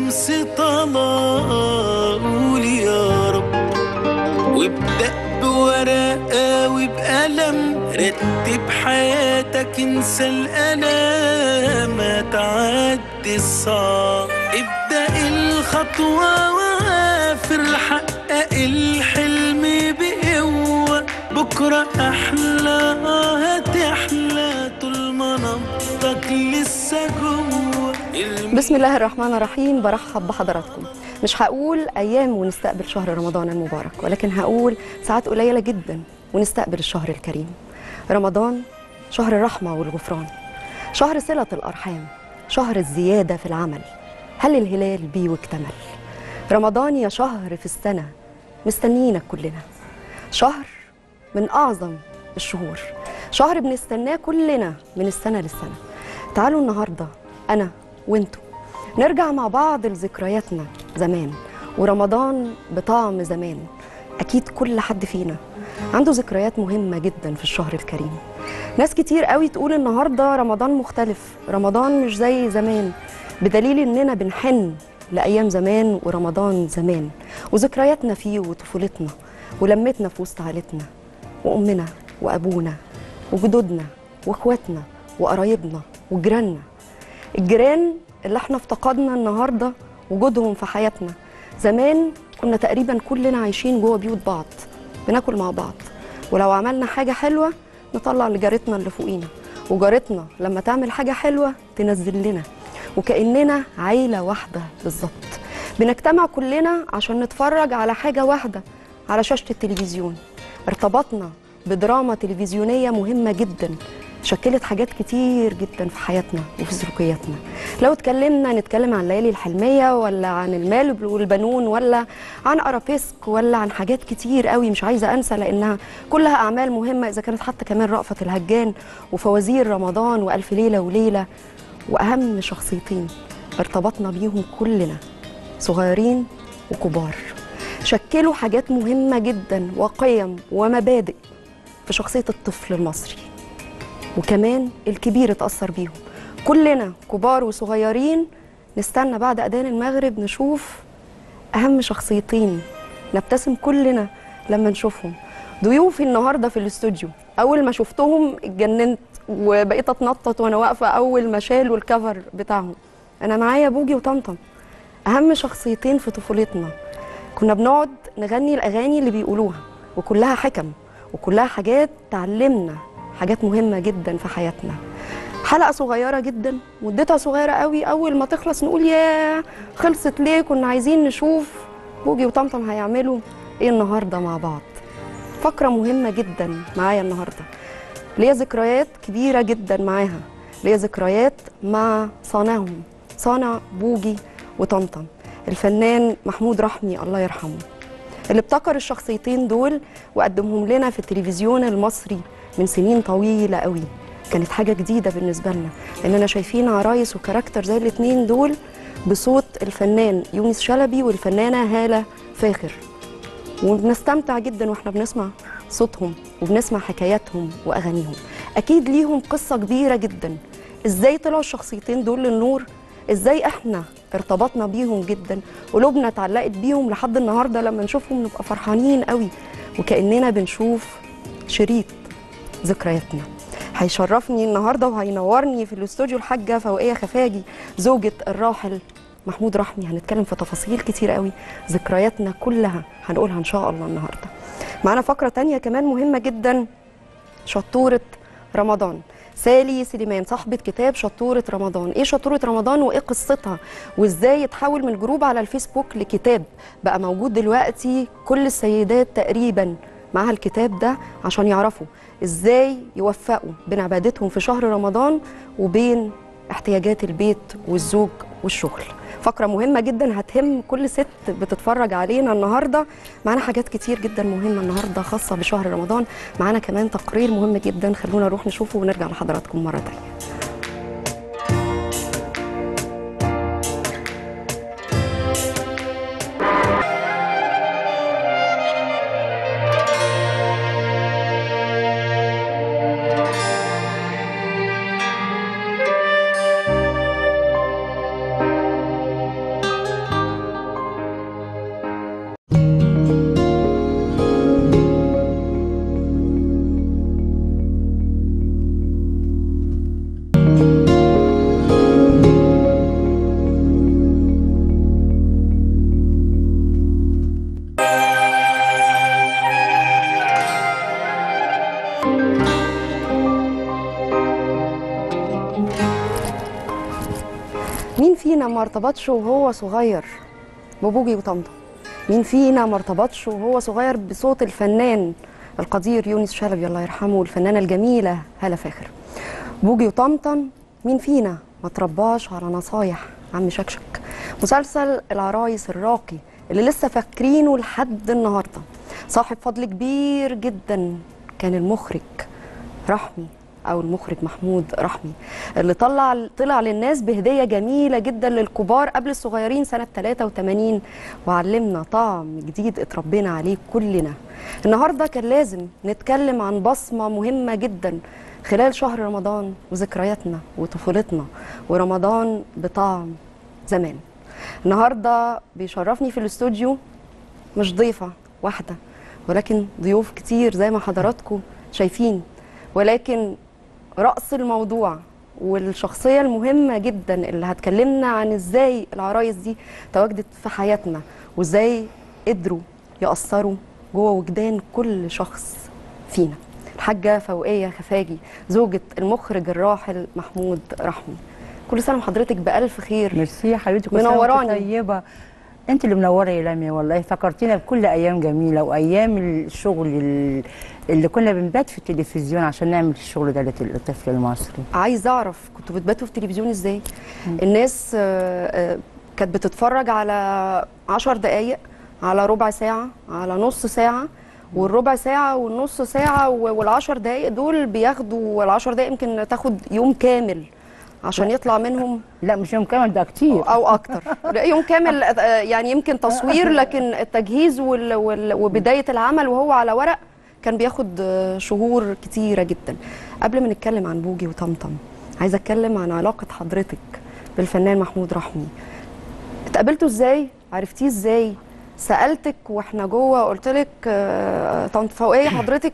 شمس طلع قول يا رب. وابدأ بورقة وبقلم رتب حياتك انسى الألم تعدي الصعب. ابدأ الخطوة وافر حقق الحلم بقوة. بكرة أحلى بسم الله الرحمن الرحيم برحب بحضراتكم. مش هقول أيام ونستقبل شهر رمضان المبارك ولكن هقول ساعات قليلة جدا ونستقبل الشهر الكريم. رمضان شهر الرحمة والغفران شهر صلة الأرحام شهر الزيادة في العمل. هل الهلال بيه واكتمل؟ رمضان يا شهر في السنة مستنيينك كلنا. شهر من أعظم الشهور شهر بنستناه كلنا من السنة للسنة. تعالوا النهارده أنا وانتوا. نرجع مع بعض لذكرياتنا زمان ورمضان بطعم زمان. أكيد كل حد فينا عنده ذكريات مهمة جدا في الشهر الكريم. ناس كتير قوي تقول النهارده رمضان مختلف رمضان مش زي زمان. بدليل إننا بنحن لأيام زمان ورمضان زمان. وذكرياتنا فيه وطفولتنا ولمتنا في وسط عيلتنا وأمنا وأبونا وجدودنا وأخواتنا وقرايبنا وجيراننا. الجيران اللي إحنا افتقدنا النهارده وجودهم في حياتنا. زمان كنا تقريبا كلنا عايشين جوه بيوت بعض بناكل مع بعض. ولو عملنا حاجة حلوة نطلع لجارتنا اللي فوقينا. وجارتنا لما تعمل حاجة حلوة تنزل لنا. وكأننا عيلة واحدة بالظبط. بنجتمع كلنا عشان نتفرج على حاجة واحدة على شاشة التلفزيون. ارتبطنا بدراما تلفزيونية مهمة جدا شكلت حاجات كتير جدا في حياتنا وفي سلوكياتنا. لو اتكلمنا نتكلم عن الليالي الحلمية ولا عن المال والبنون ولا عن أرابيسك ولا عن حاجات كتير قوي مش عايزة أنسى لأنها كلها أعمال مهمة. إذا كانت حتى كمان رأفت الهجان وفوازير رمضان وألف ليلة وليلة وأهم شخصيتين ارتبطنا بيهم كلنا صغيرين وكبار. شكلوا حاجات مهمة جدا وقيم ومبادئ. في شخصية الطفل المصري. وكمان الكبير اتأثر بيهم. كلنا كبار وصغيرين نستنى بعد أذان المغرب نشوف أهم شخصيتين. نبتسم كلنا لما نشوفهم. ضيوفي النهارده في الاستوديو. أول ما شفتهم اتجننت وبقيت أتنطط وأنا واقفة أول ما شالوا الكفر بتاعهم. أنا معايا بوجي وطمطم. أهم شخصيتين في طفولتنا. كنا بنقعد نغني الأغاني اللي بيقولوها. وكلها حكم. وكلها حاجات تعلمنا حاجات مهمة جدا في حياتنا. حلقة صغيرة جدا مدتها صغيرة قوي. أول ما تخلص نقول يا خلصت ليه؟ كنا عايزين نشوف بوجي وطمطم هيعملوا إيه النهاردة مع بعض. فقرة مهمة جدا معايا النهاردة. ليا ذكريات كبيرة جدا معاها. ليا ذكريات مع صانعهم صانع بوجي وطمطم. الفنان محمود رحمي الله يرحمه. اللي ابتكر الشخصيتين دول وقدمهم لنا في التلفزيون المصري من سنين طويلة قوي. كانت حاجة جديدة بالنسبة لنا إننا شايفين عرايس وكاركتر زي الاتنين دول بصوت الفنان يونس شلبي والفنانة هالة فاخر. وبنستمتع جدا وإحنا بنسمع صوتهم وبنسمع حكاياتهم وأغانيهم. أكيد ليهم قصة كبيرة جدا. إزاي طلعوا الشخصيتين دول للنور إزاي إحنا ارتبطنا بيهم جدا قلوبنا اتعلقت بيهم لحد النهاردة لما نشوفهم نبقى فرحانين قوي وكأننا بنشوف شريط ذكرياتنا. هيشرفني النهارده وهينورني في الاستوديو الحاجة فوقية خفاجي زوجة الراحل محمود رحمي. هنتكلم في تفاصيل كتير قوي ذكرياتنا كلها هنقولها إن شاء الله النهارده. معانا فقرة تانية كمان مهمة جدا شطورة رمضان. سالي سليمان صاحبة كتاب شطورة رمضان. إيه شطورة رمضان وإيه قصتها؟ وإزاي يتحول من جروب على الفيسبوك لكتاب بقى موجود دلوقتي كل السيدات تقريبا معاها الكتاب ده عشان يعرفوا إزاي يوفقوا بين عبادتهم في شهر رمضان وبين احتياجات البيت والزوج والشغل. فقرة مهمة جدا هتهم كل ست بتتفرج علينا النهاردة. معانا حاجات كتير جدا مهمة النهاردة خاصة بشهر رمضان. معانا كمان تقرير مهم جدا خلونا نروح نشوفه ونرجع لحضراتكم مرة تانية. ارتبطش وهو صغير. ببوجي وطمطم مين فينا ما ارتبطش وهو صغير بصوت الفنان القدير يونس شلبي الله يرحمه والفنانة الجميلة هالة فاخر. بوجي وطمطم مين فينا ما ترباش على نصايح عم شكشك. مسلسل العرايس الراقي اللي لسه فاكرينه لحد النهارده. صاحب فضل كبير جدا كان المخرج رحمي. أو المخرج محمود رحمي اللي طلع طلع للناس بهدية جميلة جدا للكبار قبل الصغيرين سنة 83 وعلمنا طعم جديد اتربينا عليه كلنا. النهارده كان لازم نتكلم عن بصمة مهمة جدا خلال شهر رمضان وذكرياتنا وطفولتنا ورمضان بطعم زمان. النهارده بيشرفني في الاستوديو مش ضيفة واحدة ولكن ضيوف كتير زي ما حضراتكم شايفين ولكن رأس الموضوع والشخصية المهمة جدا اللي هتكلمنا عن إزاي العرايس دي تواجدت في حياتنا وإزاي قدروا يأثروا جوه وجدان كل شخص فينا. الحاجة فوقية خفاجي زوجة المخرج الراحل محمود رحمي. كل سنة وحضرتك بألف خير. ميرسي يا حبيبتي كل سنة. طيبة. انت اللي منورة يا لميا والله فكرتينا بكل أيام جميلة وأيام الشغل ال- اللي كنا بنبات في التلفزيون عشان نعمل الشغل ده للطفل المصري. عايز أعرف كنتوا بتباتوا في التلفزيون إزاي؟ الناس آه، آه، كانت بتتفرج على عشر دقايق على ربع ساعة على نص ساعة والربع ساعة والنص ساعة والعشر دقايق دول بياخدوا والعشر دقايق يمكن تاخد يوم كامل. عشان يطلع منهم؟ لا مش يوم كامل ده كتير. أو أكتر. يوم كامل آه، يعني يمكن تصوير لكن التجهيز وال- وال- وبداية العمل وهو على ورق كان بياخد آه، شهور كتيرة جدا. قبل ما نتكلم عن بوجي وطمطم عايزه أتكلم عن علاقة حضرتك بالفنان محمود رحمي. اتقابلتوا إزاي؟ عرفتيه إزاي؟ سألتك وإحنا جوه قلت لك آه، طنط فوقية حضرتك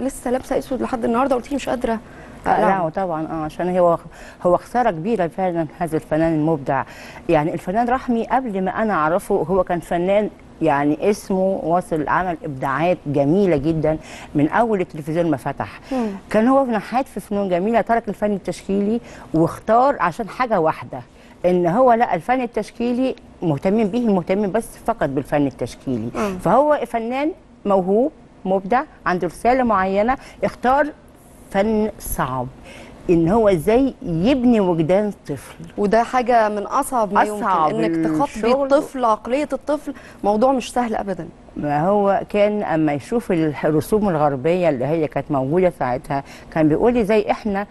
لسه لابسة أسود لحد النهارده؟ قلت لي مش قادرة. لا طبعا آه عشان هو هو خسارة كبيرة فعلا هذا الفنان المبدع يعني الفنان رحمي قبل ما أنا أعرفه هو كان فنان يعني اسمه واصل عمل إبداعات جميلة جدا من أول التلفزيون ما فتح مم. كان هو في نحات في فنون جميلة ترك الفن التشكيلي واختار عشان حاجة واحدة إن هو لا الفن التشكيلي مهتمين به مهتمين بس فقط بالفن التشكيلي مم. فهو فنان موهوب مبدع عنده رسالة معينة اختار فن صعب. إن هو إزاي يبني وجدان طفل. وده حاجة من أصعب ما أصعب يمكن إنك تخاطبي. الطفل عقلية الطفل. موضوع مش سهل أبدا. ما هو كان أما يشوف الرسوم الغربية اللي هي كانت موجودة ساعتها كان بيقول لي زي إحنا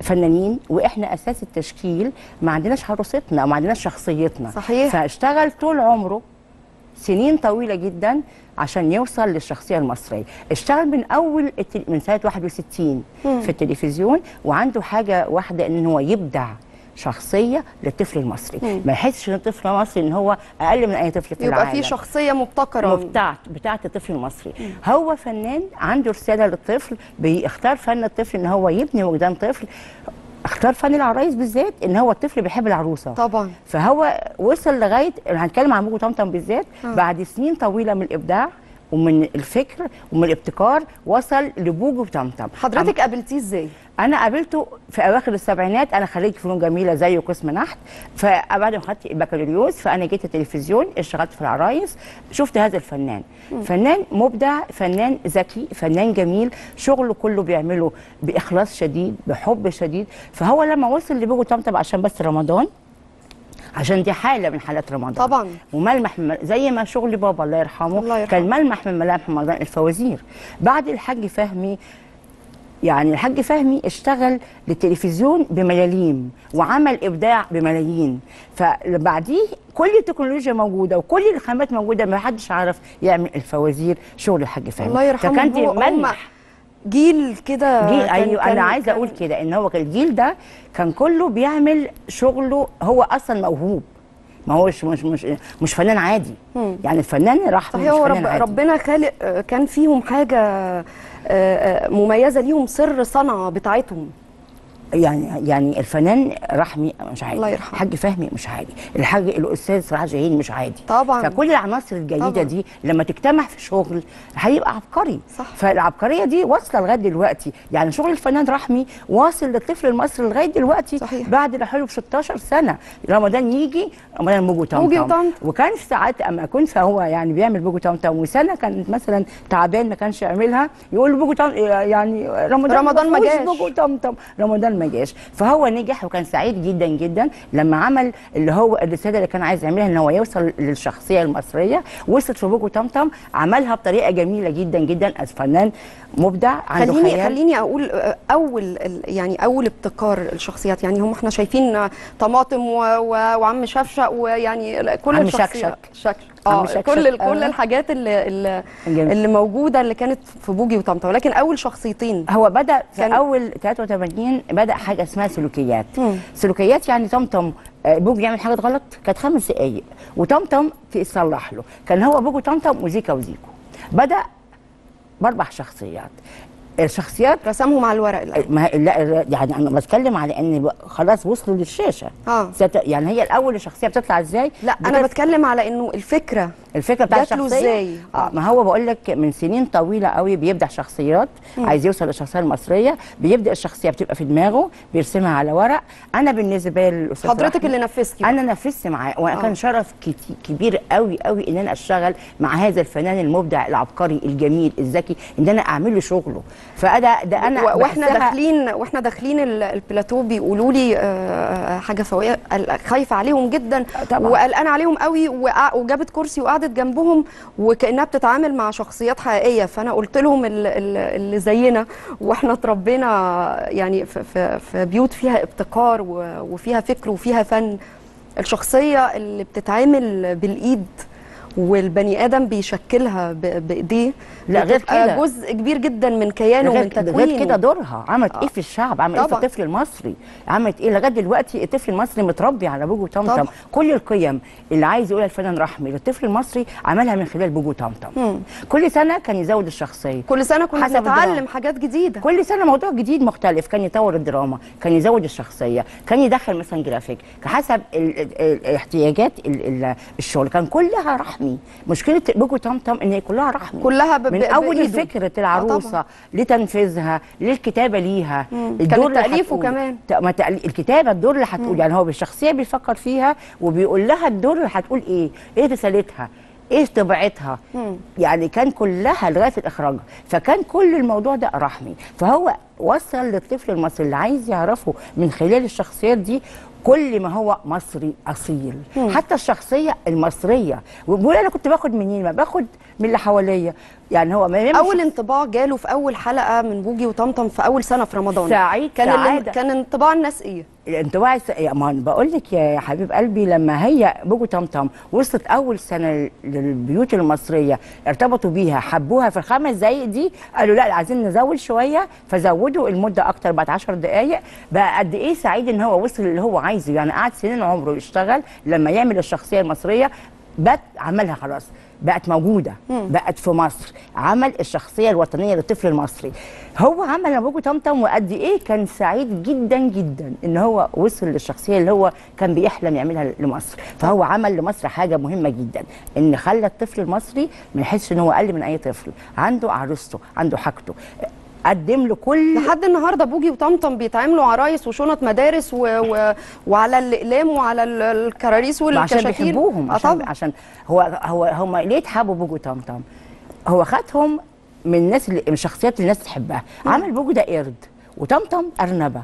فنانين وإحنا أساس التشكيل ما عندناش عروستنا وما عندناش شخصيتنا. صحيح. فاشتغل طول عمره سنين طويلة جدا عشان يوصل للشخصية المصرية. اشتغل من أول التل... من سنة 61 مم. في التلفزيون وعنده حاجة واحدة إن هو يبدع شخصية للطفل المصري. مم. ما يحسش إن الطفل المصري إن هو أقل من أي طفل في يبقى العالم. في شخصية مبتكرة. بتاعت بتاعت الطفل المصري. هو فنان عنده رسالة للطفل بيختار فن الطفل إن هو يبني وجدان طفل. اختار فن العرايس بالذات ان هو الطفل بيحب العروسة طبعا فهو وصل لغاية هنتكلم عن بوجو طمطم بالذات آه. بعد سنين طويلة من الإبداع ومن الفكر ومن الابتكار وصل لبوجو طمطم. حضرتك قابلتيه إزاي؟ أنا قابلته في أواخر السبعينات. أنا خريج فنون جميلة زيه قسم نحت. فبعد ما خدت البكالوريوس فأنا جيت التلفزيون اشتغلت في العرايس شفت هذا الفنان. فنان مبدع فنان ذكي فنان جميل. شغله كله بيعمله بإخلاص شديد بحب شديد. فهو لما وصل لبوجو طمطم عشان بس رمضان عشان دي حالة من حالات رمضان. طبعا. وملمح من زي ما شغل بابا الله يرحمه, الله يرحمه. كان ملمح من ملامح رمضان الفوازير. بعد الحاج فهمي يعني الحاج فهمي اشتغل للتلفزيون بملاليم وعمل إبداع بملايين. فبعديه كل التكنولوجيا موجودة وكل الخامات موجودة ما حدش عارف يعمل الفوازير شغل الحاج فهمي. الله يرحمه. فكان دي ملمح. جيل كده جيل أيوه أنا عايزة أقول كده إن هو الجيل ده كان كله بيعمل شغله هو أصلا موهوب. ما هوش مش مش مش فنان عادي. مم. يعني الفنان راح صحيح هو رب ربنا خالق آه، كان فيهم حاجة آه، آه، مميزة ليهم سر صنعة بتاعتهم. يعني يعني الفنان رحمي مش عادي الله يرحمه. الحاج فهمي مش عادي الحاج الأستاذ صلاح جاهين مش عادي طبعاً. فكل العناصر الجيدة طبعاً. دي لما تجتمع في شغل هيبقى عبقري صح. فالعبقرية دي واصلة لغاية دلوقتي يعني شغل الفنان رحمي واصل للطفل المصري لغاية دلوقتي صحيح. بعد رحيله ب 16 سنة رمضان يجي رمضان موجو طمطم. وكان ساعات أما كنت هو يعني بيعمل بوجو طمطم وسنة كانت مثلا تعبان ما كانش يعملها يقول بوجو يعني رمضان رمضان ما جاش. بوجو طمطم رمضان ما جاش. فهو نجح وكان سعيد جدا جدا لما عمل اللي هو الرسالة اللي كان عايز يعملها إن هو يوصل للشخصية المصرية. وصلت في بوجو طمطم عملها بطريقة جميلة جدا جدا فنان مبدع عنده خليني خيال. خليني أقول آه، أول يعني أول ابتكار الشخصيات يعني هم إحنا شايفين طماطم و- و- وعم شفشق ويعني كل عم الشخصيات. شكشك. شكشك. آه كل كل. الحاجات اللي اللي, جميل. اللي موجودة اللي كانت في بوجي وطمطم ولكن أول شخصيتين هو بدأ في كان- أول 83 بدأ حاجة اسمها سلوكيات. مم. سلوكيات يعني طمطم آه، بوجو يعمل حاجة غلط كانت خمس دقائق وطمطم تصلح له. كان هو بوجو طمطم وزيكا وزيكو. بدأ بأربع شخصيات. الشخصيات رسمهم على الورق الأول. ما لا يعني أنا بتكلم على إن خلاص وصلوا للشاشة. آه. ست- يعني هي الأول الشخصية بتطلع إزاي؟ لا أنا بتكلم على إنه الفكرة الفكرة له الشخصية إزاي؟ آه ما هو بقول لك من سنين طويلة قوي بيبدع شخصيات عايز يوصل للشخصية المصرية بيبدأ الشخصية بتبقى في دماغه بيرسمها على ورق أنا بالنسبة لي الاستاذ حضرتك اللي نفذتي. أنا نفذت معاه وأنا آه. كان شرف كبير قوي قوي إن أنا أشتغل مع هذا الفنان المبدع العبقري الجميل الذكي إن أنا أعمل له شغله فأنا ده أنا وإحنا داخلين وإحنا داخلين ال- البلاتو بيقولوا لي آه، حاجة فوقيه خايفة عليهم جدا. وقلقانة عليهم قوي وجابت كرسي وقعدت جنبهم وكأنها بتتعامل مع شخصيات حقيقية. فأنا قلت لهم ال- ال- اللي زينا وإحنا اتربينا يعني في, بيوت فيها ابتكار وفيها فكر وفيها فن. الشخصية اللي بتتعامل بالإيد والبني آدم بيشكلها بإيديه لا، غير كده. جزء كبير جدا من كيانه ومن تكوينه غير كده دورها. عملت إيه آه. في الشعب؟ عملت إيه في. الطفل المصري؟ عملت إيه؟ لغاية دلوقتي الطفل المصري متربي على بوجو طمطم. كل القيم اللي عايز يقولها الفنان رحمي للطفل المصري عملها من خلال بوجو طمطم كل سنة كان يزود الشخصية. كل سنة كنا بنتعلم. حاجات جديدة. كل سنة موضوع جديد مختلف. كان يطور الدراما كان يزود الشخصية كان يدخل مثلا جرافيك. حسب احتياجات ال- ال- الشغل. كان كلها رحمي. مشكلة بوجو طمطم إن هي كلها رحمي. كلها ب- من أول. فكرة آه العروسة. لتنفيذها للكتابة ليها. مم. الدور هتقوله. كمان. ما تألي- الكتابة الدور اللي هتقول. يعني هو بالشخصية بيفكر فيها وبيقول لها الدور اللي هتقول إيه. إيه رسالتها؟ إيه طبيعتها؟ يعني كان كلها لغاية الإخراج. فكان كل الموضوع ده رحمي. فهو وصل للطفل المصري اللي عايز يعرفه من خلال الشخصيات دي كل ما هو مصري أصيل. حتى الشخصية المصرية وبيقول أنا كنت باخد منين؟ ما باخد من اللي حواليا. يعني هو ما أول انطباع جاله في أول حلقة من بوجي وطمطم في أول سنة في رمضان. سعيد كان سعادة. كان انطباع الناس إيه؟ الانطباع الس- ما بقول لك يا حبيب قلبي لما هي بوجو طمطم وصلت أول سنة للبيوت المصرية ارتبطوا بيها حبوها في الخمس دقائق دي قالوا لا عايزين نزود شوية فزودوا المدة أكتر بعد 10 دقائق بقى قد إيه سعيد إن هو وصل اللي هو عايزه يعني قعد سنين عمره يشتغل لما يعمل الشخصية المصرية بقت عملها خلاص. بقت موجودة بقت في مصر. عمل الشخصية الوطنية للطفل المصري. هو عمل ابوجو طمطم وقد إيه كان سعيد جدا جدا إن هو وصل للشخصية اللي هو كان بيحلم يعملها لمصر. فهو عمل لمصر حاجة مهمة جدا إن خلى الطفل المصري ما يحسش إن هو أقل من أي طفل. عنده عروسته عنده حاجته. قدم له كل لحد النهارده بوجي وطمطم بيتعاملوا عرايس وشنط مدارس و... و... وعلى الأقلام وعلى ال- الكراريس عشان والكشاكيل. بيحبوهم آه عشان طبعا. عشان هو هو هم ليه اتحبوا بوجو طمطم هو خدهم من الناس اللي من الشخصيات اللي الناس تحبها. عمل بوجو ده قرد وطمطم أرنبة.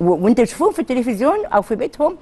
وانت بتشوفهم في التلفزيون أو في بيتهم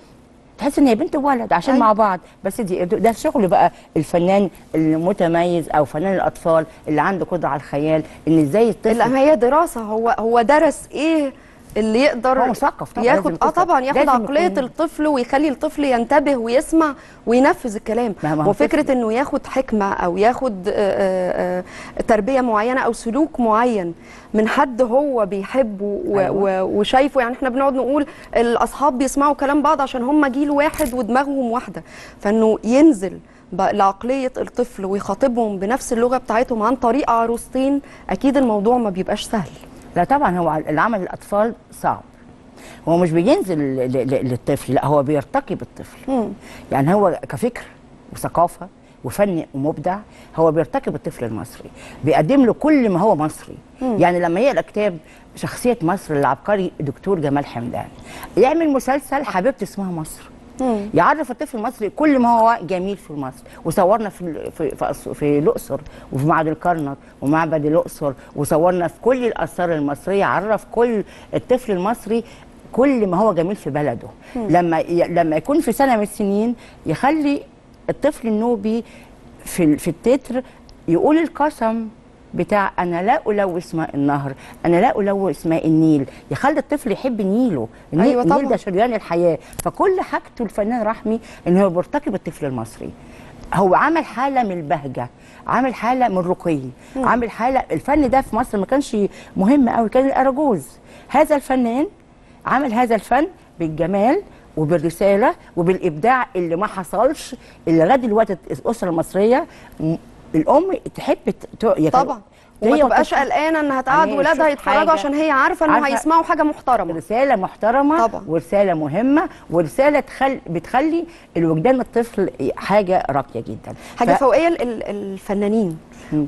تحس إن هي بنت وولد عشان أيوة. مع بعض. بس دي ده شغل بقى الفنان المتميز أو فنان الأطفال اللي عنده قدرة على الخيال إن إزاي الطفل لا هي دراسة. هو هو درس إيه؟ اللي يقدر هو مثقف طبعاً، ياخد آه طبعا ياخد عقلية يكون- الطفل ويخلي الطفل ينتبه ويسمع وينفذ الكلام وفكرة. إنه ياخد حكمة أو ياخد آه، آه، آه، تربية معينة أو سلوك معين من حد هو بيحبه أيوة. وشايفه يعني إحنا بنقعد نقول الأصحاب بيسمعوا كلام بعض عشان هم جيل واحد ودماغهم واحدة فإنه ينزل لعقلية الطفل ويخاطبهم بنفس اللغة بتاعتهم عن طريق عروستين أكيد الموضوع ما بيبقاش سهل لا طبعا هو العمل الأطفال صعب. هو مش بينزل للطفل لا هو بيرتقي بالطفل. مم. يعني هو كفكر وثقافة وفن ومبدع هو بيرتقي بالطفل المصري. بيقدم له كل ما هو مصري. يعني لما يقرأ كتاب شخصية مصر العبقري دكتور جمال حمدان يعمل مسلسل حبيبتي اسمها مصر. مم. يعرف الطفل المصري كل ما هو جميل في مصر. وصورنا في في في, في الأقصر وفي معبد الكرنك ومعبد الأقصر وصورنا في كل الآثار المصرية عرف كل الطفل المصري كل ما هو جميل في بلده. لما ي... لما يكون في سنة من السنين يخلي الطفل النوبي في في التتر يقول القسم. بتاع أنا لا ألوث ماء النهر أنا لا ألوث ماء النيل. يخلي الطفل يحب نيله. النيل, أيوة النيل. ده شريان الحياة. فكل حاجته الفنان رحمي إن هو بيرتقي بالطفل المصري. هو عمل حالة من البهجة عامل حالة من الرقي عامل حاله الفن ده في مصر ما كانش مهم قوي كان الأراجوز. هذا الفنان عمل هذا الفن بالجمال وبالرسالة وبالإبداع اللي ما حصلش اللي لغاية دلوقتي الأسرة المصرية. الأم تحب طبعا. وما تبقاش قلقانة إنها تقعد أنا ولادها يتفرجوا عشان هي عارفة انه هيسمعوا حاجة محترمة. رسالة محترمة طبعا. ورسالة مهمة ورسالة تخل... بتخلي الوجدان الطفل حاجة راقية جدا. حاجة ف- فوقية ال- ال- الفنانين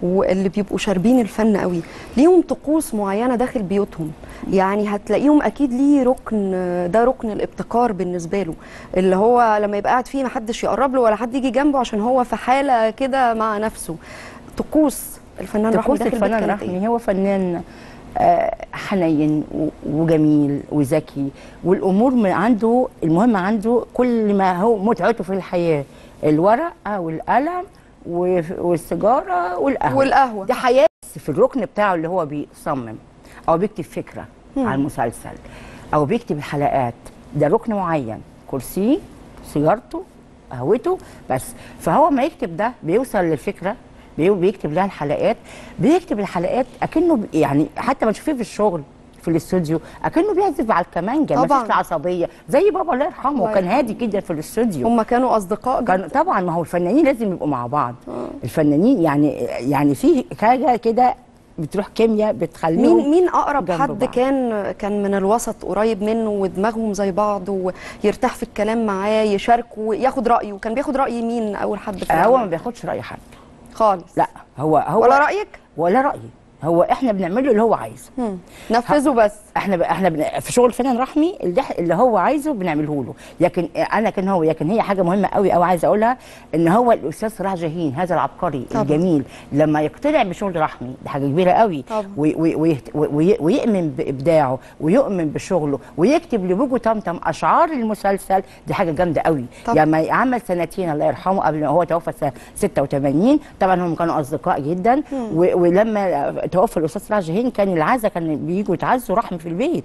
واللي بيبقوا شاربين الفن قوي. ليهم طقوس معينة داخل بيوتهم. يعني هتلاقيهم أكيد ليه ركن ده ركن الابتكار بالنسبة له. اللي هو لما يبقى قاعد فيه محدش يقرب له ولا حد يجي جنبه عشان هو في حالة كده مع نفسه. طقوس. الفنان رحمي الفنان كانت إيه؟ رحمي هو فنان آه، حنين وجميل وذكي والأمور من عنده المهم عنده كل ما هو متعته في الحياة الورقة والقلم والسيجارة والقهوة والقهوة. دي حياة في الركن بتاعه اللي هو بيصمم أو بيكتب فكرة على المسلسل أو بيكتب الحلقات ده ركن معين كرسيه سيجارته قهوته بس فهو ما يكتب ده بيوصل للفكرة بي- بيكتب لها الحلقات بيكتب الحلقات أكنه يعني حتى ما تشوفيه في الشغل في الاستوديو أكنه بيعزف على الكمانجة ما طبعاً. فيش عصبيه زي بابا الله يرحمه كان. هادي جدا في الاستوديو هم كانوا أصدقاء جدا كان طبعا ما هو الفنانين لازم يبقوا مع بعض الفنانين يعني يعني في حاجة كده بتروح كيمياء بتخليهم مين مين أقرب حد بعض. كان كان من الوسط قريب منه ودماغهم زي بعض ويرتاح في الكلام معاه يشاركه وياخد رأيه كان بياخد رأي مين أول حد في هو ما؟ بياخدش رأي حد خالص. لا هو هو ولا رأيك؟ ولا رأيي. هو إحنا بنعمله اللي هو عايزه. نفذه بس إحنا ب... إحنا بن... في شغل الفنان رحمي اللي, اللي هو عايزه بنعمله له لكن أنا كان هو لكن هي حاجة مهمة قوي قوي عايزه أقولها إن هو الأستاذ صلاح جاهين هذا العبقري طبعا. الجميل لما يقتنع بشغل رحمي دي حاجة كبيرة قوي. وي... وي... ويهت... وي... ويؤمن بإبداعه ويؤمن بشغله ويكتب لبوجو طمطم أشعار المسلسل دي حاجة جامدة قوي طبعا. لما عمل سنتين الله يرحمه قبل ما هو توفى سنة 86 طبعا هم كانوا أصدقاء جدا و... ولما توفى الأستاذ صلاح جاهين كان العزا كان بييجوا يتعزوا رحمي في البيت.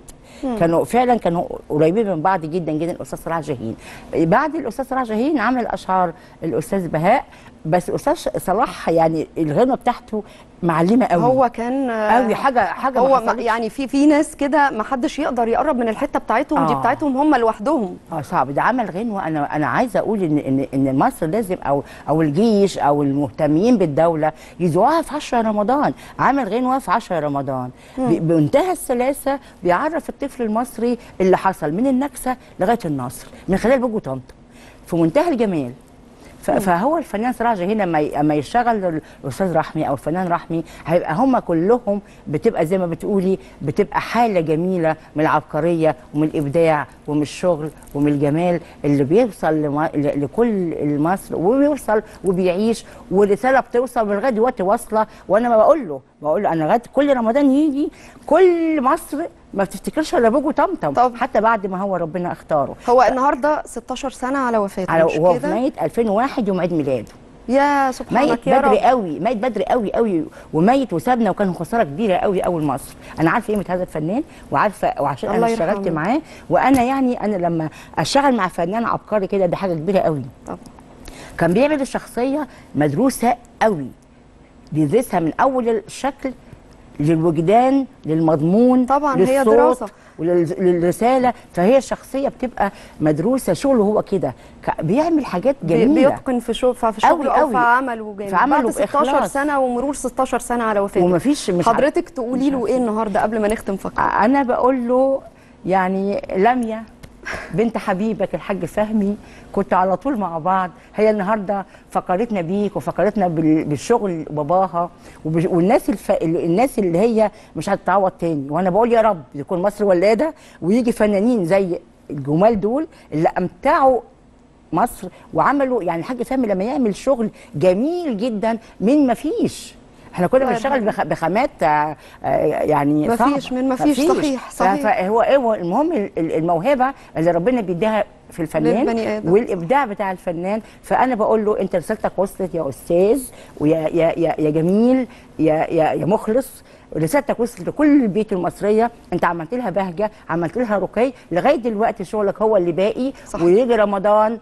كانوا فعلا كانوا قريبين من بعض جدا جدا الأستاذ صلاح جاهين بعد الأستاذ صلاح جاهين عمل اشعار الأستاذ بهاء بس الاستاذ صلاح يعني الغنوة بتاعته معلمة قوي. هو كان قوي حاجة حاجة هو. يعني في في ناس كده ما حدش يقدر يقرب من الحتة بتاعتهم دي آه. بتاعتهم هم لوحدهم. آه صعب. ده عمل غنوة. أنا أنا عايزة أقول ان ان إن مصر لازم أو أو الجيش أو المهتمين بالدولة يذوعوها في 10 رمضان. عمل غنوة في 10 رمضان. بمنتهى السلاسة بيعرف الطفل المصري اللي حصل من النكسة لغاية النصر من خلال بوجو طنطا في منتهى الجمال فهو الفنان لما ي- لما يشتغل الأستاذ رحمي أو الفنان رحمي هيبقى هم كلهم بتبقى زي ما بتقولي بتبقى حالة جميلة من العبقرية ومن الإبداع ومن الشغل ومن الجمال اللي بيوصل لم- ل- لكل مصر وبيوصل وبيعيش ورسالة بتوصل من لغاية دلوقتي واصلة وأنا ما بقول له بقول له أنا لغاية كل رمضان يجي كل مصر ما بتفتكرش الا بوجو طمطم طبعا. حتى بعد ما هو ربنا اختاره. هو النهارده 16 سنة على وفاته على مش وهو في كده ميت 2001 يوم عيد ميلاده. يا ميت سبحانك يا بدري رب. قوي ميت بدري قوي قوي وميت وسابنا وكان خسارة كبيرة قوي قوي لمصر أنا عارفة قيمة هذا الفنان وعارفة وعشان الله أنا اشتغلت. معاه وأنا يعني أنا لما أشتغل مع فنان عبقري كده دي حاجة كبيرة قوي. طبعا كان بيعمل الشخصية مدروسة قوي بيدرسها من أول الشكل للوجدان للمضمون طبعاً، هي للصوت دراسة. وللرساله فهي الشخصية بتبقى مدروسة شغله هو كده. بيعمل حاجات جميلة. بيتقن في شغل في شغله أو. في عمله في عمله بعد 16 بإخلاص. سنة ومرور 16 سنة على وفاته. ومفيش مش حضرتك تقولي له إيه النهارده قبل ما نختم فقره أنا بقول له يعني لميا بنت حبيبك الحاج فهمي كنت على طول مع بعض. هي النهارده فكرتنا بيك وفكرتنا بال- بالشغل باباها والناس الف... الناس اللي هي مش هتتعوض تاني. وأنا بقول يا رب يكون مصر ولادة ويجي فنانين زي الجمال دول اللي أمتعوا مصر وعملوا يعني الحاج فهمي لما يعمل شغل جميل جدا من ما فيش. إحنا كنا الله بنشتغل بخامات آه، آه، يعني ما. فيش، من ما فيش، صحيح، صحيح. فهو إيه هو المهم ال- ال- الموهبة اللي ربنا بيديها في الفنان. والإبداع بتاع الفنان فأنا بقول له أنت رسالتك وصلت يا أستاذ ويا يا يا, يا جميل يا يا يا مخلص رسالتك وصلت لكل البيت المصرية أنت عملت لها بهجة عملت لها رقي لغاية دلوقتي شغلك هو اللي باقي صحيح. ويجي رمضان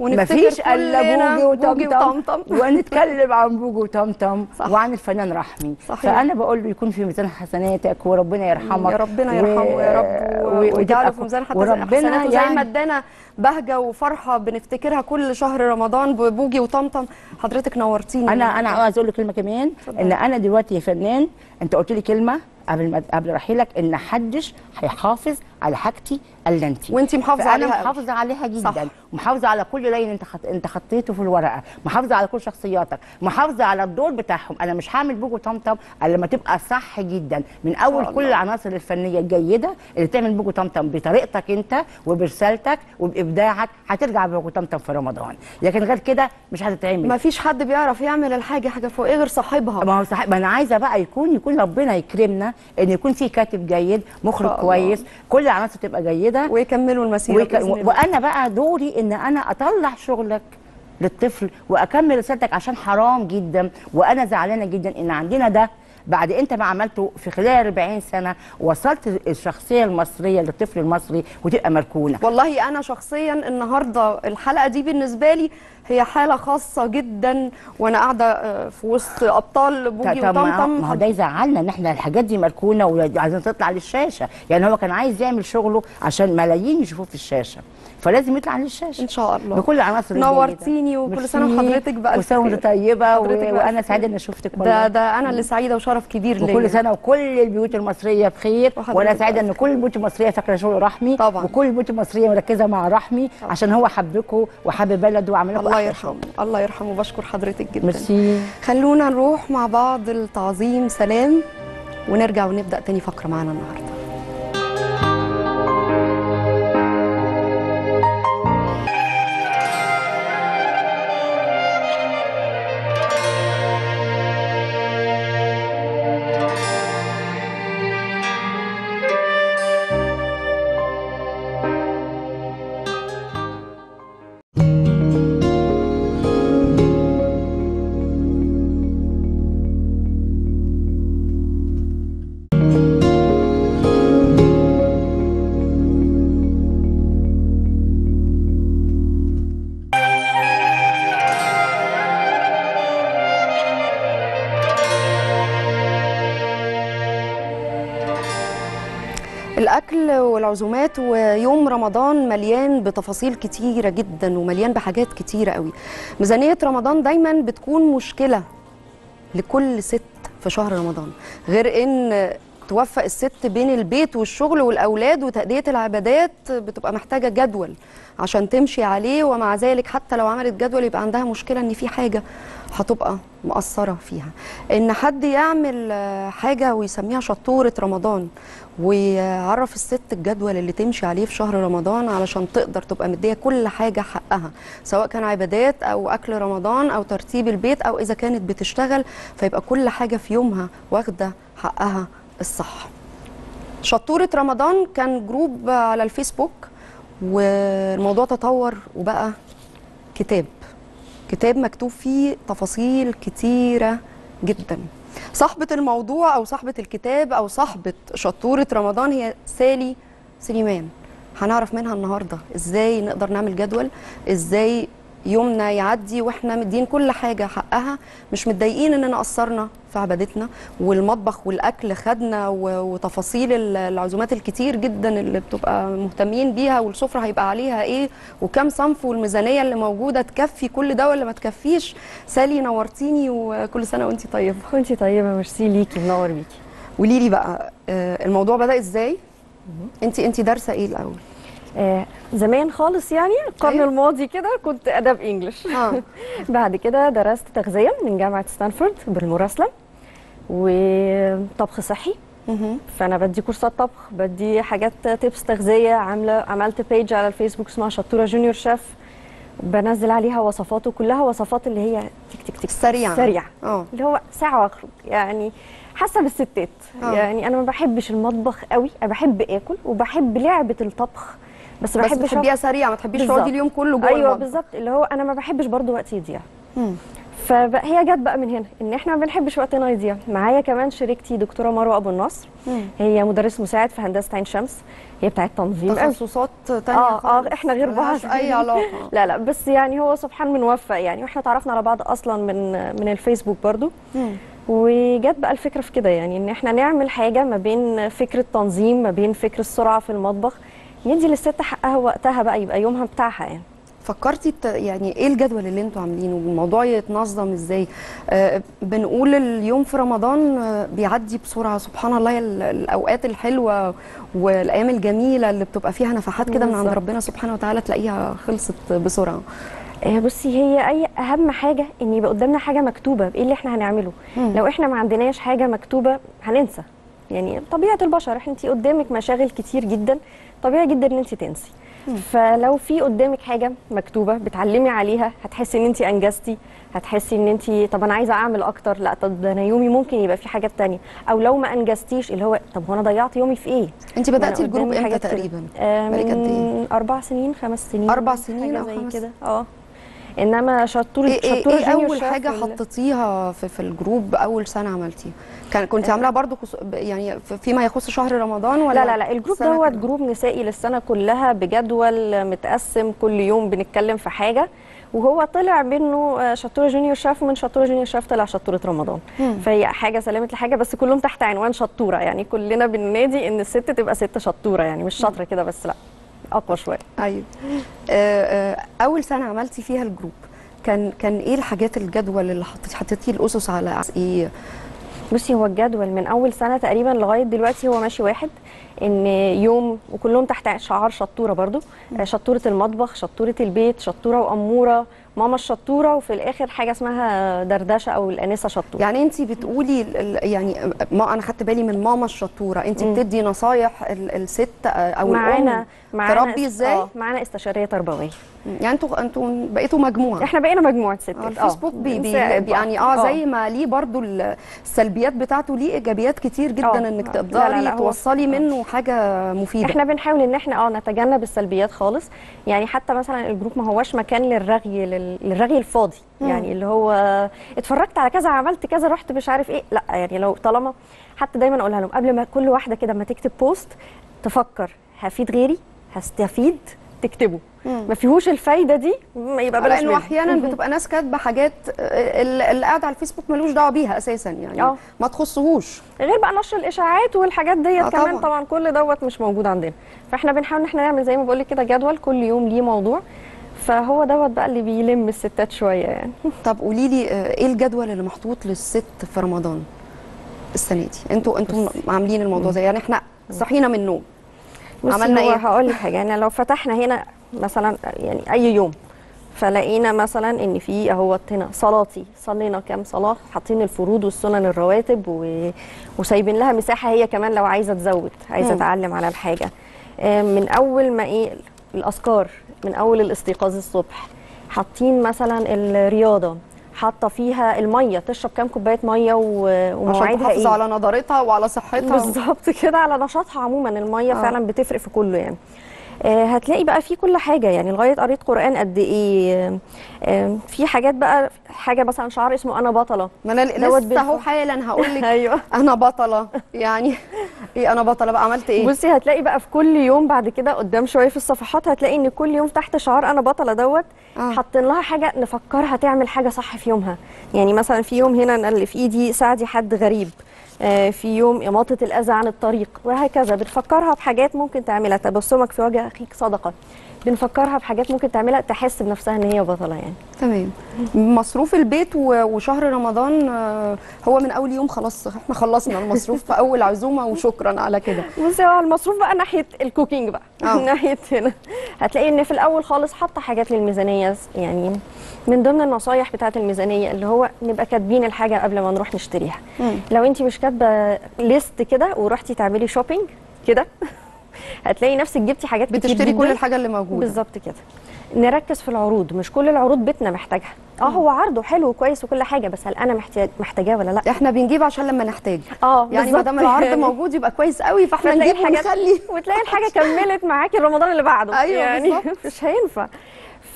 مفيش إلا بوجي وطمطم. ونتكلم عن بوجي وطمطم. وعن الفنان رحمي صحيح. فأنا بقول له يكون في ميزان حسناتك وربنا يرحمك يا ربنا يرحمه يا رب و- و- ويجعله في ميزان وربنا حسناته زي ما يعني ادانا بهجة وفرحة بنفتكرها كل شهر رمضان ببوجي وطمطم حضرتك نورتيني أنا أنا عاوز أقول لك كلمة كمان اتفضل. إن أنا دلوقتي يا فنان أنت قلت لي كلمة قبل ما قبل رحيلك إن حدش هيحافظ على حاجتي الا انت. وانتي محافظة عليها قوي. محافظة عليها جدا. صح. محافظة على كل line انت خط... انت خطيته في الورقة. محافظة على كل شخصياتك. محافظة على الدور بتاعهم. أنا مش هعمل بوجو طمطم إلا لما تبقى صح جدا. من أول الله. كل العناصر الفنية الجيدة اللي تعمل بوجو طمطم بطريقتك انت وبرسالتك وبإبداعك هترجع بوجو طمطم في رمضان. لكن غير كده مش هتتعمل. ما فيش حد بيعرف يعمل الحاجة حاجة فوق غير صاحبها. ما هو صحيح ما أنا عايزة بقى يكون يكون ربنا يكرمنا إن يكون في كاتب جيد مخرج. كويس. كل العناصر تبقى جيدة ويكملوا المسيرة ويك... الله. وأنا بقى دوري إن أنا أطلع شغلك للطفل وأكمل رسالتك عشان حرام جدا وأنا زعلانة جدا إن عندنا ده بعد انت ما عملته في خلال 40 سنة وصلت الشخصية المصرية للطفل المصري وتبقى مركونة. والله أنا شخصيا النهارده الحلقة دي بالنسبة لي هي حالة خاصة جدا وأنا قاعدة آه، في وسط أبطال بوجي وطمطم. ما هو ده يزعلنا إن إحنا الحاجات دي مركونة وعايزين تطلع للشاشة. يعني هو كان عايز يعمل شغله عشان ملايين يشوفوه في الشاشة. فلازم يطلع للشاشه إن شاء الله. بكل الجيدة. نورتيني وكل سنة. وحضرتك بألف كل سنه وانت. طيبه وأنا. سعيدة إني شفتك ده والله ده أنا اللي سعيدة وشرف كبير ليا. وكل سنة وكل البيوت المصرية بخير. وأنا سعيدة إن كل البيوت المصرية فاكرة شغل رحمي. طبعاً. وكل البيوت المصرية مركزة مع رحمي عشان هو حبكم وحابب بلده وعمل لكم الله يرحمه. الله يرحمه. بشكر حضرتك. جدا. ميرسي خلونا نروح مع بعض التعظيم. سلام. ونرجع ونبدأ تاني فقرة معانا النهارده. الاكل والعزومات ويوم رمضان مليان بتفاصيل كتيرة جدا ومليان بحاجات كتيرة قوي. ميزانية رمضان دايما بتكون مشكلة لكل ست في شهر رمضان غير إن توفق الست بين البيت والشغل والأولاد وتأدية العبادات بتبقى محتاجة جدول عشان تمشي عليه ومع ذلك حتى لو عملت جدول يبقى عندها مشكلة إن في حاجة هتبقى مقصرة فيها. إن حد يعمل حاجة ويسميها شطورة رمضان ويعرف الست الجدول اللي تمشي عليه في شهر رمضان علشان تقدر تبقى مدية كل حاجة حقها سواء كان عبادات أو أكل رمضان أو ترتيب البيت أو إذا كانت بتشتغل فيبقى كل حاجة في يومها واخدة حقها الصح. شطورة رمضان كان جروب على الفيسبوك والموضوع تطور وبقى كتاب. كتاب مكتوب فيه تفاصيل كتيرة جدا. صاحبة الموضوع أو صاحبة الكتاب أو صاحبة شطورة رمضان هي سالي سليمان. هنعرف منها النهاردة إزاي نقدر نعمل جدول إزاي يومنا يعدي وإحنا مدين كل حاجة حقها مش متضايقين إننا قصرنا في عبادتنا والمطبخ والأكل خدنا وتفاصيل ال- العزومات الكتير جدا اللي بتبقى مهتمين بيها والسفرة هيبقى عليها إيه وكم صنف والميزانية اللي موجودة تكفي كل ده ولا ما تكفيش؟ سالي نورتيني وكل سنة وانت طيبة. كنتي طيبة ميرسي ليكي منور بيكي. قولي لي بقى آه، الموضوع بدأ إزاي؟ انت انت دارسة إيه الأول؟ آه زمان خالص يعني القرن أيوة. الماضي كده كنت اداب English آه بعد كده درست تغذية من جامعة ستانفورد بالمراسله وطبخ صحي. فأنا بدي كورسات طبخ بدي حاجات tips تغذية عاملة عملت page على الفيسبوك اسمها شطورة junior chef بنزل عليها وصفات وكلها وصفات اللي هي تك تك تك سريعة. سريعة آه اللي هو ساعة وأخرج يعني حسب الستات آه. يعني أنا ما بحبش المطبخ قوي أنا بحب آكل وبحب لعبة الطبخ بس ما بس بتحبيها سريعة ما تحبيش. تقعدي اليوم كله جوه أيوه. بالظبط اللي هو أنا ما بحبش برضو وقتي يضيع. فهي جت بقى من هنا إن إحنا ما بنحبش وقتنا يضيع معايا كمان شريكتي دكتورة مروة أبو النصر مم. هي مدرس مساعد في هندسة عين شمس هي بتاعت تنظيم تخصصات تانية آه آه. إحنا غير بعض أي علاقة لا لا بس يعني هو سبحان من وفق يعني وإحنا تعرفنا على بعض أصلا من من الفيسبوك برضو مم. وجت بقى الفكرة في كده يعني إن إحنا نعمل حاجة ما بين فكرة تنظيم ما بين فكر السرعه في المطبخ ندي للست حقها وقتها بقى يبقى يومها بتاعها يعني. فكرتي يعني إيه الجدول اللي أنتوا عاملينه؟ والموضوع يتنظم إزاي؟ آه بنقول اليوم في رمضان آه بيعدي بسرعة. سبحان الله ال- الأوقات الحلوة والأيام الجميلة اللي بتبقى فيها نفحات كده من عند. ربنا سبحانه وتعالى تلاقيها خلصت بسرعة. آه، بصي هي أي أهم حاجة إن يبقى قدامنا حاجة مكتوبة. بايه اللي إحنا هنعمله؟ مم. لو إحنا ما عندناش حاجة مكتوبة هننسى. يعني طبيعة البشر انت قدامك مشاغل كتير جدا. طبيعي جدا إن انت تنسي. فلو في قدامك حاجة مكتوبة بتعلمي عليها هتحسي إن انت أنجزتي هتحسي إن انت طب أنا عايزة أعمل أكتر لأ طب ده أنا يومي ممكن يبقى في حاجات تانية. أو لو ما أنجزتيش اللي هو طب هو أنا ضيعت يومي في إيه؟ انت بدأتي ال group إمتى. تقريبا؟ آه إيه؟ من أربع سنين خمس سنين أربع سنين خمس كده. آه. إنما شطوره إيه إيه, شطورة إيه junior أول حاجة حطيتيها في, في ال group أول سنة عملتيها كان كنت عاملاها برضو. يعني في- فيما يخص شهر رمضان ولا لا لا لا ال group دوت؟ group نسائي للسنة كلها بجدول متقسم كل يوم بنتكلم في حاجة وهو طلع منه آه، شطورة junior chef ومن شطورة junior chef طلع شطورة رمضان مم. فهي حاجة سلامه لحاجة بس كلهم تحت عنوان شطورة يعني كلنا بننادي إن الست تبقى ست شطورة يعني مش شاطرة كده بس لا أقوى شوية. أيوه أول سنة عملتي فيها الجروب كان كان إيه الحاجات الجدول اللي حطيتي حطيتي الأسس على إيه؟ بصي هو الجدول من أول سنة تقريبا لغاية دلوقتي هو ماشي واحد إن يوم وكلهم تحت شعار شطورة برضو. شطورة المطبخ شطورة البيت شطورة وأمورة. ماما الشطورة وفي الآخر حاجة اسمها دردشة أو الأنسة شطورة. يعني انت بتقولي يعني ما أنا خدت بالي من ماما الشطورة. انت. بتدي نصايح ال- الست أو معانا. الام تربي است- إزاي؟ آه، معانا استشارية تربوية. يعني أنتوا أنتوا بقيتوا مجموعة. إحنا بقينا مجموعة ستات آه، الفيسبوك بي بي. يعني آه زي ما ليه برضو ال- السلبيات بتاعته ليه إيجابيات كتير جدا آه، إنك آه. تقدري توصلي آه. منه حاجة مفيدة. إحنا بنحاول إن إحنا آه نتجنب السلبيات خالص. يعني حتى مثلا الجروب ما هوش مكان للرغي لل- للرغي الفاضي. مم. يعني اللي هو اتفرجت على كذا عملت كذا رحت مش عارف إيه. لا يعني لو طالما حتى دايما أقولها لهم قبل ما كل واحدة كده ما تكتب post تفكر هفيد غيري؟ هستفيد تكتبه. ما فيهوش الفايدة دي ما يبقى بلاش لأنه. أحيانا بتبقى ناس كاتبة حاجات آه، ال- اللي قاعد على الفيسبوك ملوش دعوة بيها أساسا يعني آه. ما تخصهوش. غير بقى نشر الإشاعات والحاجات ديت آه، كمان طبعاً. طبعا كل دوت مش موجود عندنا. فإحنا بنحاول إن إحنا نعمل زي ما بقول لك كده جدول كل يوم ليه موضوع. فهو دوت بقى اللي بيلم الستات شوية يعني. طب قولي لي آه، إيه الجدول اللي محطوط للست في رمضان السنة دي؟ أنتوا أنتوا عاملين الموضوع ده يعني إحنا صحينا من النوم. عملنا إيه؟ هقول لك حاجة يعني لو فتحنا هنا مثلا يعني أي يوم فلقينا مثلا إن في أهوت هنا صلاتي صلينا كام صلاة حاطين الفروض والسنن الرواتب و... وسايبين لها مساحة هي كمان لو عايزة تزود عايزة. تعلم على الحاجة آه، من أول ما إيه الأذكار من أول الاستيقاظ الصبح حاطين مثلا الرياضة حاطة فيها المية تشرب كام كوباية مية ومواعيدها إيه؟ على نضارتها وعلى صحتها. بالظبط كده على نشاطها عموما المية آه. فعلا بتفرق في كله يعني. هتلاقي بقى في كل حاجة. يعني لغاية قريت قرآن قد إيه. آه، في حاجات بقى حاجة مثلا شعار اسمه أنا بطلة. ما أنا لسه أهو بالفعل. حالا هقول لك أيوه. أنا بطلة. يعني إيه أنا بطلة بقى؟ عملت إيه؟ بصي هتلاقي بقى في كل يوم بعد كده قدام شوية في الصفحات هتلاقي إن كل يوم تحت شعار أنا بطلة دوت آه. حاطين لها حاجة نفكرها تعمل حاجة صح في يومها. يعني مثلا في يوم هنا أنا اللي في إيدي ساعدي حد غريب. آه، في يوم إماطة الأذى عن الطريق وهكذا. بتفكرها بحاجات ممكن تعملها. تبسمك في وجه أخيك صدقة بنفكرها بحاجات ممكن تعملها تحس بنفسها إن هي بطلة يعني. تمام. مصروف البيت وشهر رمضان آه، هو من أول يوم خلاص إحنا خلصنا المصروف في أول عزومة وشكرا على كده. بصي هو المصروف بقى ناحية ال cooking بقى. آه. ناحية هنا. هتلاقي إن في الأول خالص حاطة حاجات للميزانية يعني من ضمن النصايح بتاعة الميزانية اللي هو نبقى كاتبين الحاجة قبل ما نروح نشتريها. مم. لو انت مش كاتبة list كده ورحتي تعملي shopping كده هتلاقي نفسك جبتي حاجات كتير بتشتري كل. الحاجة اللي موجودة. بالظبط كده. نركز في العروض. مش كل العروض بيتنا محتاجها. آه هو عرضه حلو وكويس وكل حاجة بس هل أنا محتاج محتاجاه ولا لأ؟ إحنا بنجيب عشان لما نحتاج. آه يعني ما دام العرض. موجود يبقى كويس قوي فاحنا نجيب ونخلي. وتلاقي الحاجة كملت معاكي رمضان اللي بعده. أيوة يعني. مش هينفع.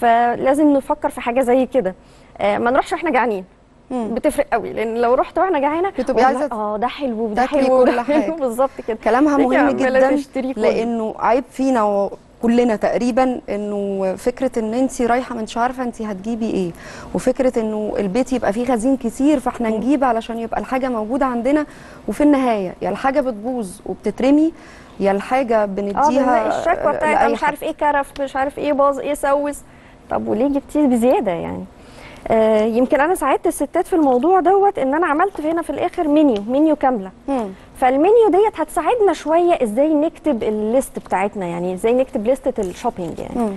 فلازم نفكر في حاجة زي كده. آه ما نروحش وإحنا جعانين. مم. بتفرق قوي. لأن لو رحت وإحنا جعانة بتبقي عايزة آه ده حلو وده حلو وده حلو. بالظبط كده. كلامها مهم جدا. لأنه عيب فينا و- كلنا تقريبا إنه فكرة إن انت رايحة ما انتش عارفة انت هتجيبي إيه. وفكرة إنه البيت يبقى فيه خزين كتير فإحنا نجيب علشان يبقى الحاجة موجودة عندنا. وفي النهاية يا الحاجة بتبوظ وبتترمي يا الحاجة آه بنديها بنلاقي الشكوى بتاعت مش. عارف إيه كرف مش عارف إيه باظ إيه سوس. طب وليه جبتيه بزيادة يعني؟ آه يمكن أنا ساعدت الستات في الموضوع دوت إن أنا عملت هنا في الآخر منيو منيو كاملة. فالمنيو ديت هتساعدنا شوية إزاي نكتب ال list بتاعتنا يعني إزاي نكتب لستة ال shopping يعني مم.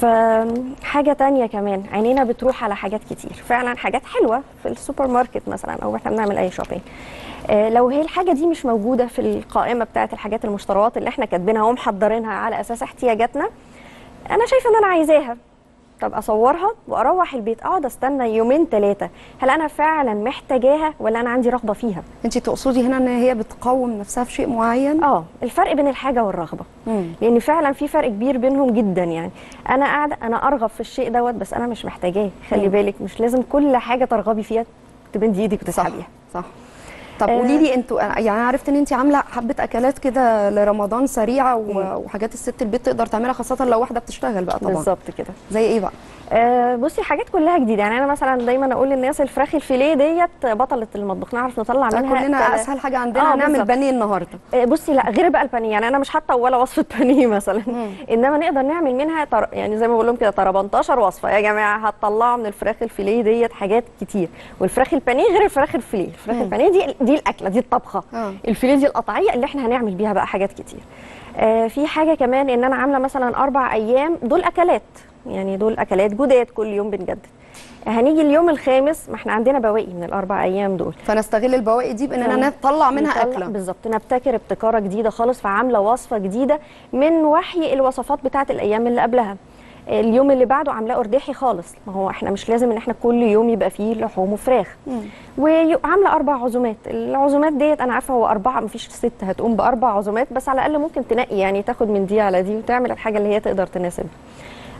فحاجة تانية كمان عينينا بتروح على حاجات كتير فعلا حاجات حلوة في السوبر ماركت مثلا أو إحنا بنعمل أي shopping آه، لو هي الحاجة دي مش موجودة في القائمة بتاعة الحاجات المشتريات اللي إحنا كاتبينها ومحضرينها على أساس احتياجاتنا أنا شايفة إن أنا عايزاها طب اصورها وأروح البيت اقعد استنى يومين ثلاثة هل أنا فعلا محتاجاها ولا أنا عندي رغبة فيها؟ انت تقصدي هنا ان هي بتقوم نفسها في شيء معين؟ آه الفرق بين الحاجة والرغبة. مم. لأن فعلا في فرق كبير بينهم جدا يعني. أنا قاعدة أنا أرغب في الشيء دوت بس أنا مش محتاجاه. خلي مم. بالك مش لازم كل حاجة ترغبي فيها تبندي إيدك صح وتسحبيها صح. طب آه. قولي لي أنتوا يعني أنا عرفت إن انت عاملة حبة أكلات كده لرمضان سريعة. وحاجات الست البيت تقدر تعملها خاصة لو واحدة بتشتغل بقى طبعا بالظبط كده زي إيه بقى آه بصي حاجات كلها جديدة. يعني أنا مثلا دايما أقول للناس الفراخ الفيليه ديت بطلة المطبخ. نعرف نطلع ده منها كلنا أسهل حاجة عندنا آه، بالظبط. بانيه النهارده. آه، بصي لا غير بقى البانيه. يعني أنا مش حاطة ولا وصفة بانيه مثلا. مم. إنما نقدر نعمل منها تر... يعني زي ما بقول لهم كده 18 وصفة. يا جماعة هتطلعوا من الفراخ الفيليه ديت حاجات كتير. والفراخ البانيه غير الفراخ الفيليه. الفراخ مم. البانيه دي دي الأكلة دي الطبخة. آه. الفيليه دي القطعية اللي إحنا هنعمل بيها بقى حاجات كتير. آه في حاجة كمان إن أنا عاملة مثلا أربع أيام دول أكلات. يعني دول أكلات جداد كل يوم بنجدد. هنيجي اليوم الخامس ما إحنا عندنا بواقي من الأربع أيام دول. فنستغل البواقي دي بإننا. نطلع منها أكلة. بالظبط. نبتكر ابتكارة جديدة خالص فعاملة وصفة جديدة من وحي الوصفات بتاعة الأيام اللي قبلها. اليوم اللي بعده عاملاه أرداحي خالص. ما هو إحنا مش لازم إن إحنا كل يوم يبقى فيه لحوم وفراخ. وعامله أربع عزومات. العزومات ديت أنا عارفة هو أربعة مفيش ست هتقوم بأربع عزومات بس على الأقل ممكن تنقي يعني تاخد من دي على دي وتعمل الحاجة اللي هي تقدر تناسبها.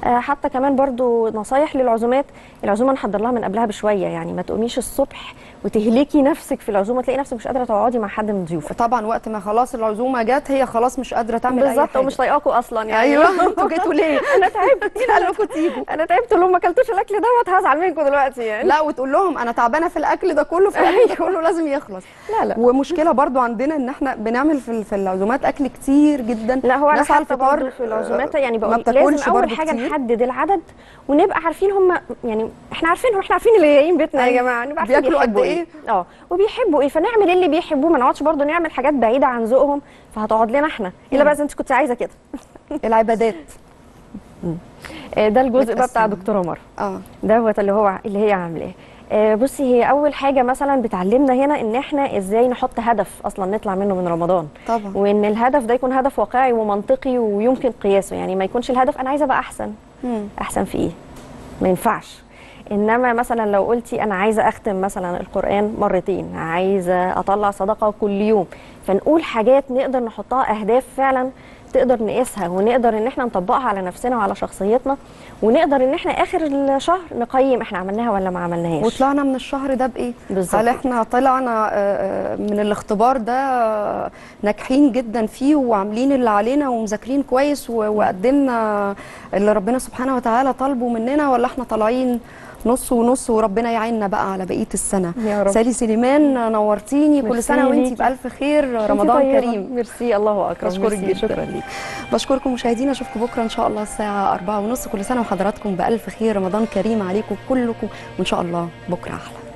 حتى كمان برضو نصايح للعزومات. العزومة نحضر لها من قبلها بشوية يعني ما تقوميش الصبح وتهلكي نفسك في العزومة تلاقي نفسك مش قادرة تقعدي مع حد من ضيوفك. طبعا وقت ما خلاص العزومة جت هي خلاص مش قادرة تعمل أي بالظبط حاجة. ومش طايقاكوا أصلا يعني أيوه. أنتوا جيتوا ليه؟ أنا تعبت. قال لكم تيجوا. أنا تعبت لو ما اكلتوش الأكل دوت هزعل منكم دلوقتي يعني. لا وتقول لهم أنا تعبانة في الأكل ده كله فالاكل ده كله لازم يخلص. لا لا. ومشكلة برضو عندنا إن إحنا بنعمل في العزومات أكل كتير جدا. لا هو على برضه في العزومات آه، يعني بقول لازم أول حاجة. نحدد العدد ونبقى عارفين هم يعني إحنا عارفينهم إحنا عارفين اللي جايين بيتنا يا أيوة. جماعة نبقى عارفين بياكلوا قد إيه؟ آه. وبيحبوا إيه. فنعمل اللي بيحبوه. ما نقعدش برضه نعمل حاجات بعيدة عن ذوقهم. فهتقعد لنا إحنا. الا بقى اذا أنت كنت عايزة كده. العبادات. آه، ده الجزء بقى بتاع. دكتوره مروه آه. دوت اللي هو اللي هي عاملاه. بصي هي أول حاجة مثلا بتعلمنا هنا إن إحنا إزاي نحط هدف أصلا نطلع منه من رمضان. طبعا. وإن الهدف ده يكون هدف واقعي ومنطقي ويمكن قياسه. يعني ما يكونش الهدف أنا عايزة أبقى أحسن. مم. أحسن في إيه؟ ما ينفعش. إنما مثلا لو قلتي أنا عايزة أختم مثلا القرآن مرتين عايزة أطلع صدقة كل يوم فنقول حاجات نقدر نحطها أهداف فعلا تقدر نقيسها ونقدر إن إحنا نطبقها على نفسنا وعلى شخصيتنا ونقدر إن إحنا آخر الشهر نقيم إحنا عملناها ولا ما عملناهاش وطلعنا من الشهر ده بإيه بالظبط. هل إحنا طلعنا آه، آه، من الاختبار ده آه، ناجحين جدا فيه وعاملين اللي علينا ومذاكرين كويس وقدمنا اللي ربنا سبحانه وتعالى طالبه مننا ولا إحنا طالعين نص ونص وربنا يعيننا بقى على بقية السنة. يا رب. سالي سليمان نورتيني كل سنة وإنتي ليكي. بألف خير رمضان طيبة. كريم. ميرسي الله أكرم. بشكرك ميرسي، جدا. شكرا ليك. بشكركم مشاهدينا أشوفكم بكرة إن شاء الله الساعة 4 ونص. كل سنة وحضراتكم بألف خير. رمضان كريم عليكم كلكم. وإن شاء الله بكرة أحلى.